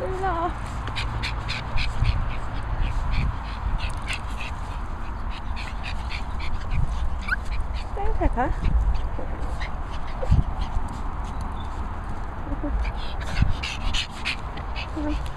đây là Đáng thật hả? Thank you.